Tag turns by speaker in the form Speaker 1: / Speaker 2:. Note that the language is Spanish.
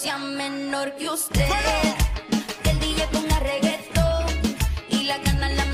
Speaker 1: sea menor que usted. Que el DJ ponga reggaetón y la gana la